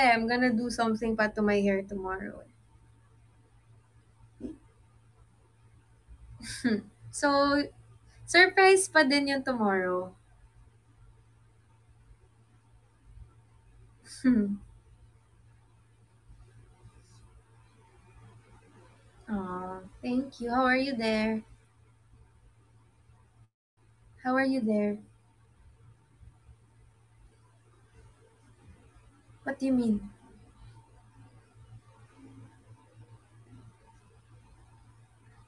I'm gonna do something pa to my hair tomorrow. so, surprise pa din yung tomorrow. Hmm. Aw, thank you. How are you there? How are you there? What do you mean?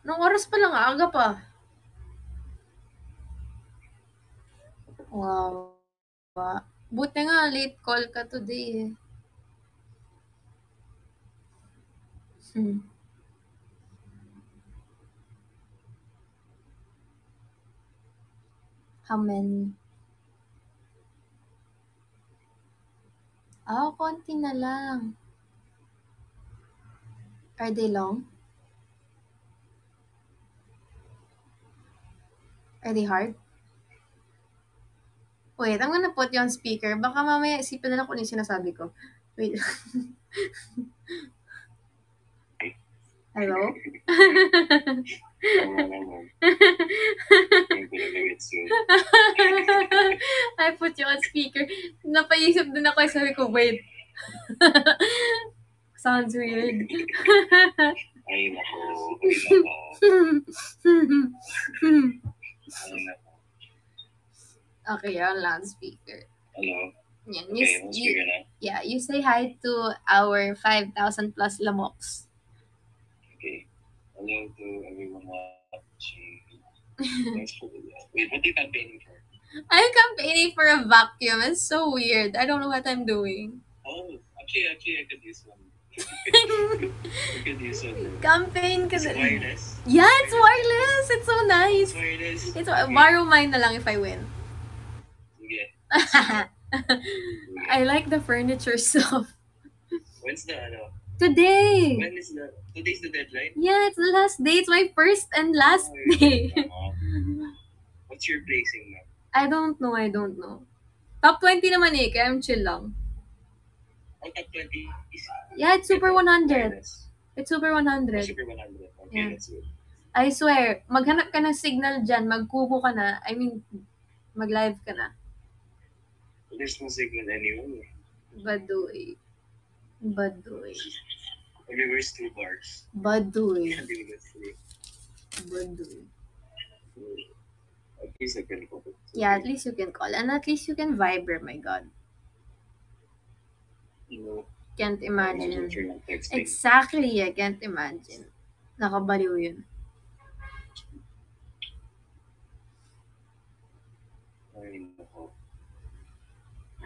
Nung oras pa lang, aga pa. Wow. Buti nga, late call ka today eh. Hmm. How many? Ah, konti na lang. Are they long? Are they hard? Wait, I'm gonna put you on speaker. Baka mamaya isipin na lang kung ano yung sinasabi ko. Wait lang. Hello? I put you on speaker. Napaisip din ako. Sabi ko, wait. Sounds weird. Ay, nako. Ay, nako. Ay, nako. okay, you're on loudspeaker. Hello? Yan, you, Okay, you, na. yeah, you say hi to our 5,000 plus lamoks. Hello to everyone watching. Thanks for Wait, what are you campaigning for? I'm campaigning for a vacuum. It's so weird. I don't know what I'm doing. Oh, actually, actually, I could use one. I could use one. Campaign kasi. it wireless? Yeah, it's wireless. It's so It's nice. wireless. It's Okay. borrow mine na lang if I win. Sige. I like the furniture stuff. When's the, ano? Today. When is the, today's the deadline? Yeah, it's the last day. It's my first and last Oh, day. Uh-huh. What's your placing now? I don't know. I don't know. Top 20 naman eh, kaya I'm chill lang. Oh, top 20 is Yeah, it's super 100. wireless. It's super Oh, 100. Super 100. Okay, Yeah. that's good. I swear, maghanap ka ng signal dyan, magkubo ka na. I mean, mag-live ka na. There's no signal anywhere. Baduy. Baduy. Everywhere's two bars. Baduy. Can't even get through. Baduy. At least I can call it. Yeah, at least you can call. And at least you can viber, my God. You know, Can't imagine. Exactly, I can't imagine. Nakabaliw yun. Ay, nako.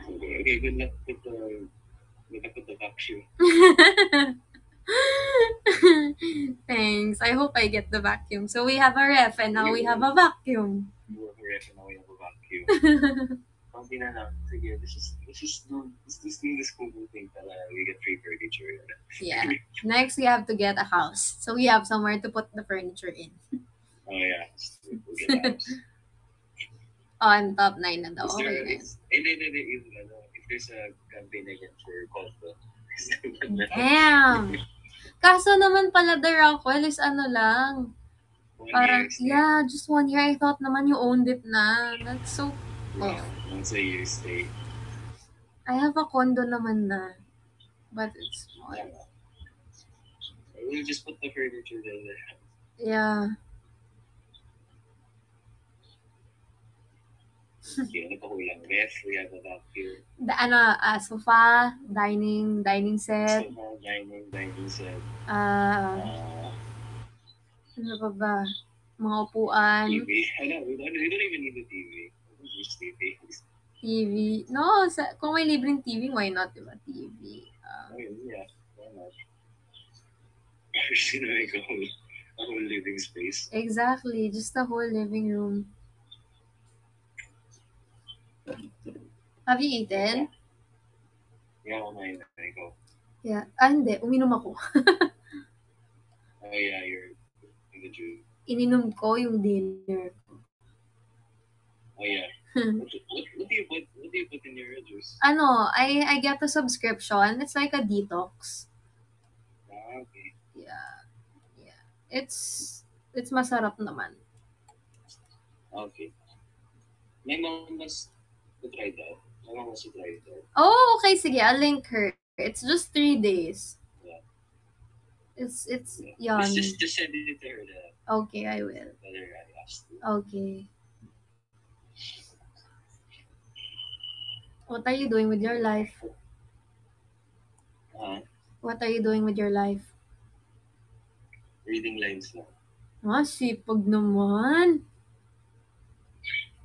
Okay, good luck with the, good with. Thanks. I hope I get the vacuum. So we have a ref and now we have a vacuum. You work ref and now we have a vacuum. Konti na lang. Sige, let's just, let's just do, let's just do this thing para we get free furniture. yeah. Next, we have to get a house. So we have somewhere to put the furniture in. Oh yeah. Just, we'll get out. Oh, I'm top 9 na daw. Is Okay, there, guys. eh, hindi, hindi, hindi, yung ano, if there's a campaign again for Costa. Damn! Kaso naman pala the Rockwell is ano lang. One Parang, year stay. yeah, just one year. I thought naman you owned it na. That's so... Yeah, once a year stay. I have a condo naman na. But it's small. We'll just put the furniture there. Yeah. Okay, ano pa kulang? Ref, we have a vacuum. The, ano, ah, sofa, dining, dining set, Sofa, dining, dining set. ah, Uh, ano pa ba? Mga upuan, TV. Ano, we don't, we don't even need a TV. Use TV. TV. No, sa, kung may libreng TV, why not, diba? TV. Ah, Oh, yeah. Why not? Just gonna make a whole, a whole living space. exactly. Just the whole living room. Have you eaten? Yeah, kumain na. Ikaw. Yeah. Ah, hindi. Uminom ako. Oh, yeah, you're in the Jew. Ininom ko yung dinner. Oh, yeah. What, what, what do you put? What do you put in your juice? ano, I I get a subscription. It's like a detox. Ah, okay. Yeah. Yeah. It's it's masarap naman. Okay. Mom must to try that. To try that. Oh, okay, sige. I'll link her. It's just three days. Yeah. It's it's Yeah. yummy. Just, just, send it to her that Okay, I will. whether I asked you. Okay. What are you doing with your life? Uh, What are you doing with your life? reading lines lang. Ah, sipag naman.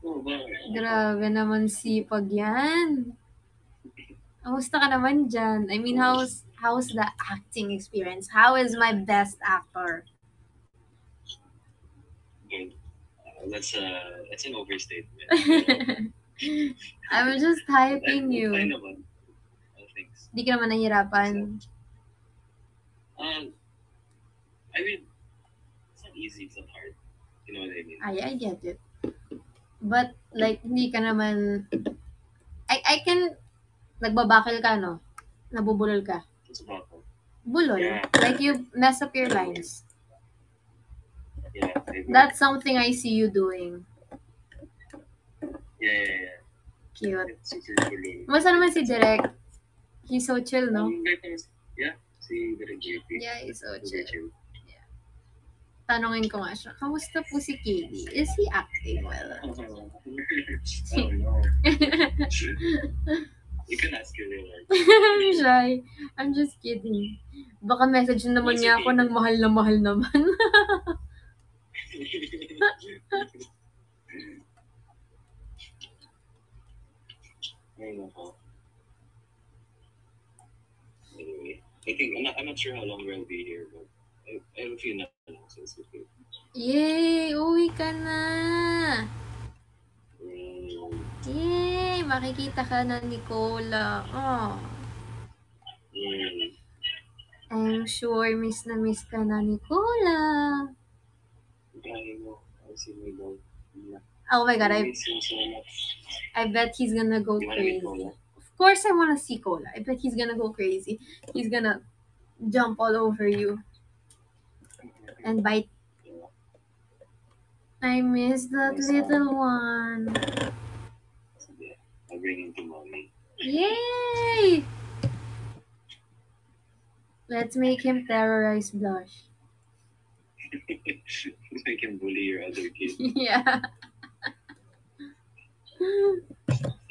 Ba? Grabe naman sipag yan. Kamusta ka naman dyan? I mean, how's, how's the acting experience? How is my best actor? Good. Uh, that's, uh, that's an overstatement. I'm just hyping Fine you. naman. Oh, thanks. Di ka naman nahihirapan. Um, I mean, it's not easy, it's not hard. You know what I mean? Ay, I get it. But, like, hindi ka naman... I, I can... Nagbabakil ka, no? Nabubulol ka. Bulol. Yeah. Like, you mess up your lines. Yeah. That's something I see you doing. yeah, yeah, yeah. Cute. Masa naman si Direk? He's so chill, no? Now, yeah, si Direk JP. Yeah, he's so chill. Chill. Tanungin ko nga siya, kamusta po si Katie? Is he acting well? Oh, no. you can ask her later. I'm shy. I'm just kidding. Baka message na naman niya ako ng mahal na mahal naman. Ay, nako. Anyway, I think, I'm not, I'm not sure how long we'll be here, but Few na so it's okay. Yay! Uwi ka na! Um, Yay! Makikita ka na ni Cola. Oh. um, I'm sure miss na miss ka na ni Cola. I know, I see my dog. Oh my god, I I, bet he's gonna go crazy. Of course I wanna see Cola. I bet he's gonna go crazy. He's gonna jump all over you and bite. I miss that little one. Yeah, I'll bring him to mommy. Yay! Let's make him terrorize Blush. I can bully your other kid. yeah.